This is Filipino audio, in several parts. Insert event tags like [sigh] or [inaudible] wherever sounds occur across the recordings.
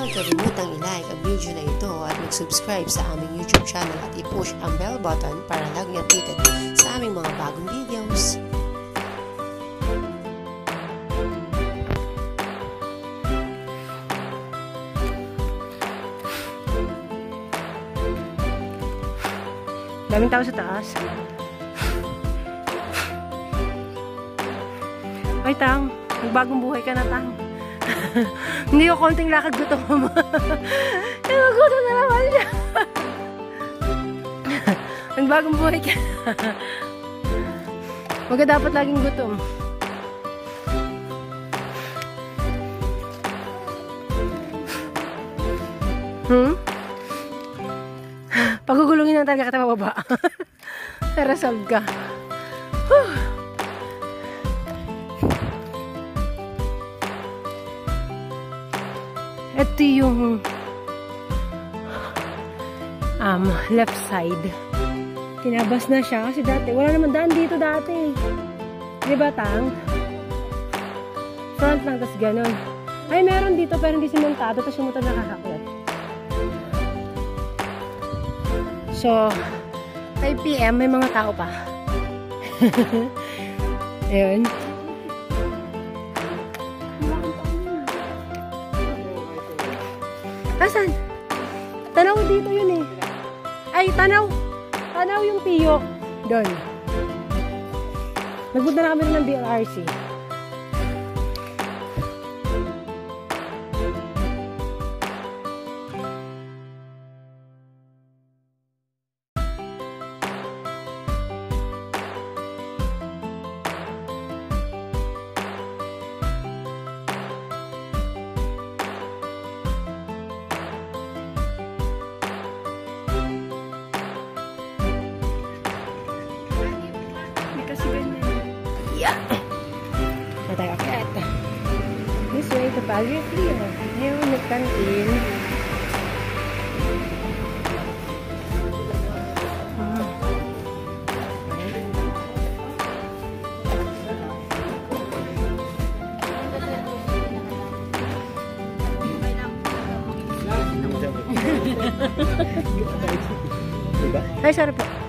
Huwag kalimutang i-like ang video na ito at mag-subscribe sa aming YouTube channel at i-push ang bell button para lagi updated sa aming mga bagong videos. Daming tao sa taas. Ay, Tang. Magbagong buhay ka na, Tang. Hindi ko konting lakad gutom. Nagugutom na naman siya. Magbagong buhay ka Huwag dapat laging gutom. Hmm? Pagugulungin lang talaga kita mababa. [laughs] Pero solve ka. Whew. Ito yung um, left side. Tinabas na siya kasi dati, wala naman daan dito dati. Di ba, Tang? Front lang, tas ganun. Ay, meron dito pero hindi simentado, tapos yung motor nakakakyat. So, 5 p.m. may mga tao pa. [laughs] Ayun. Asan? Tanaw dito yun eh. Ay, tanaw. Tanaw yung tiyo. Doon. Nagpunta na kami ng BLRC. Tayo akit. This way to Baguio Clear. Ngayon, nagkantin. Ay, sarap po.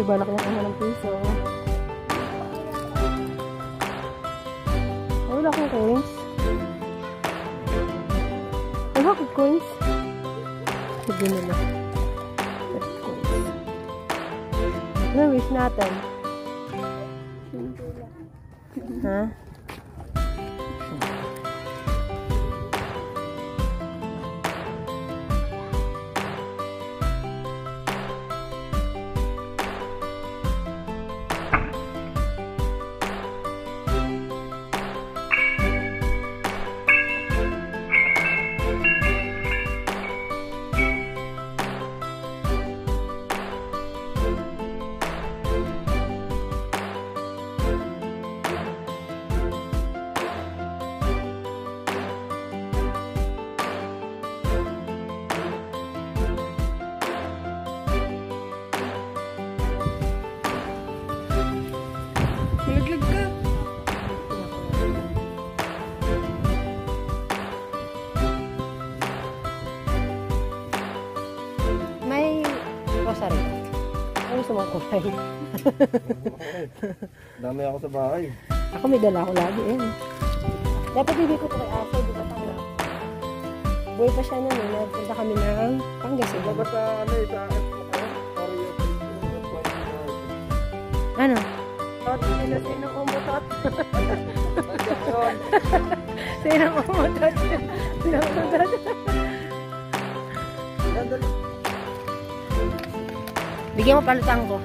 Uy, balak niya kanya ng piso. Ay, wala akong coins. Ay, bakit coins? Sige nila. That's coins. Ano wish natin? Ha? Nalaglag ka. May rosary. Ano gusto mong kulay? [laughs] Dami ako sa bahay. Ako may dala ko lagi eh. Dapat hindi ko kay Asa, di ba tanga? Buhay pa siya nun eh. Nagpunta kami ng Pangasinan. Dapat sa ano eh, sa Oreo. Ano? Bakit Sino, [laughs] sino umutot? sino umutot? Sino umutot? Bigyan mo palutang ko.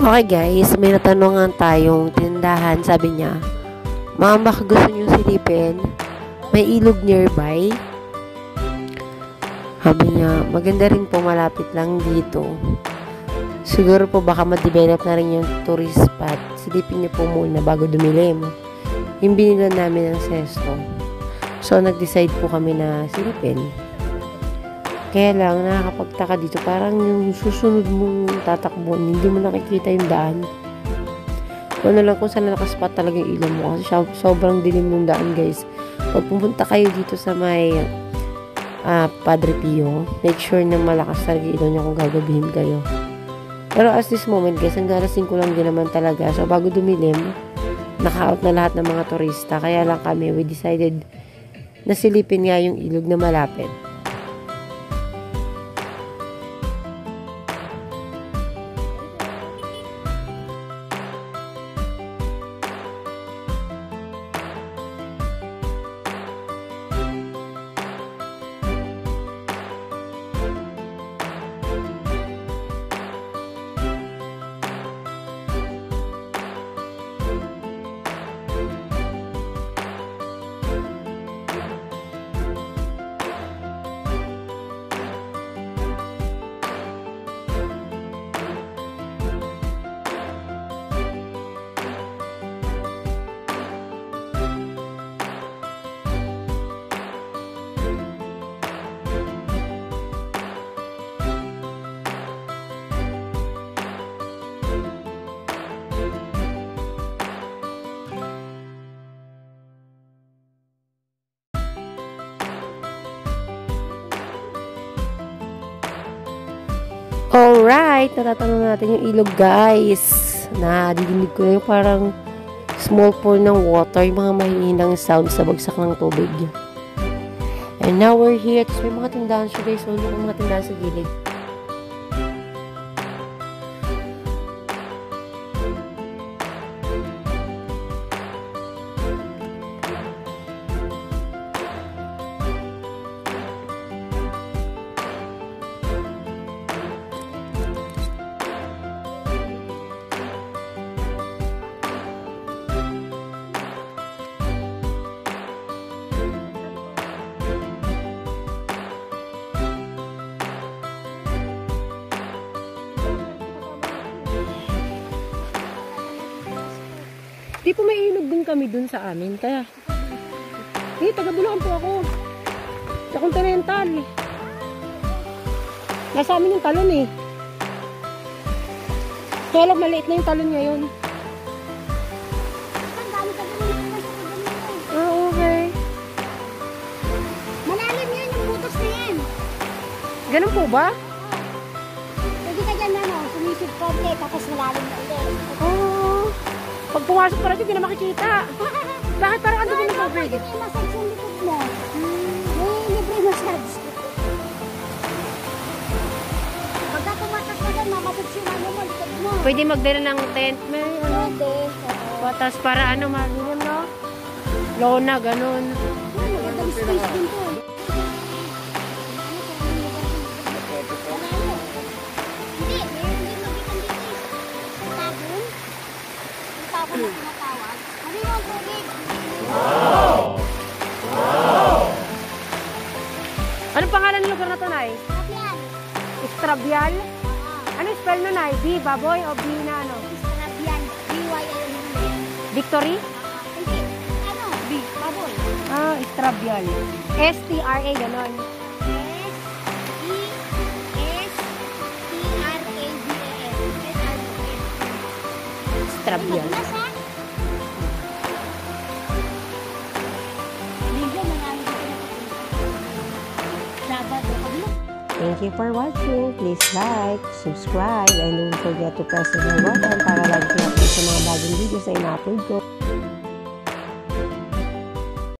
Okay guys, may natanongan tayong tindahan. Sabi niya, Ma'am, baka gusto niyo silipin? May ilog nearby? Sabi niya, maganda rin po malapit lang dito. Siguro po baka ma-develop na rin yung tourist spot. Silipin niyo po muna bago dumilim. Yung binilan namin ng sesto. So, nag-decide po kami na silipin. Kaya lang, nakakapagtaka dito. Parang yung susunod mong tatakbon, hindi mo nakikita yung daan. Kung ano lang kung saan nakaspot talaga yung ilaw mo. Kasi sobrang dilim yung daan, guys. Pag pumunta kayo dito sa may ah, Padre Pio, make sure na malakas talaga yung ilaw niya kung gagabihin kayo. Pero as this moment, guys, hanggang alas 5 lang din naman talaga. So, bago dumilim, naka-out na lahat ng mga turista. Kaya lang kami, we decided na silipin nga yung ilog na malapit. Alright, natatanong natin yung ilog guys. Nadidinig ko na yung parang small pool ng water, yung mga mahihinang sound sa bagsak ng tubig. And now we're here. Tapos may mga tindahan siya guys. Yung mga tindahan sa gilid. Di po may ilog din kami dun sa amin. Kaya, eh, taga Bulacan po ako. Sa Continental. Nasa amin yung talon eh. Kaya lang maliit na yung talon ngayon. Ah, okay. Malalim yan, yung butas na yan. Ganun po ba? Pwede ka dyan, ano, sumisip konti, tapos malalim na ulit. Oo. Pag pumasok pa rin, hindi na makikita. Bakit parang ano yung tubig? Pwede may massage yung likod mo. May libre massage. Pagka tumatak ka dyan, mamassage yung ano mo, likod mo. Pwede magdala ng tent. May ano. Pwede. Patas para ano, malilim, no? Lona, ganun. Yan, Strabial? Ano spell nun ay? B, baboy o B na ano? Strabial. B-Y-A-N. Victory? Hindi. Ano? B, baboy. Ah, Strabial. S-T-R-A, ganon. S-E-S-T-R-A-B-A-L. Strabial. Strabial. Thank you for watching. Please like, subscribe, and don't forget to press the bell button para lagi kayo update sa mga bagong videos na ina-upload ko.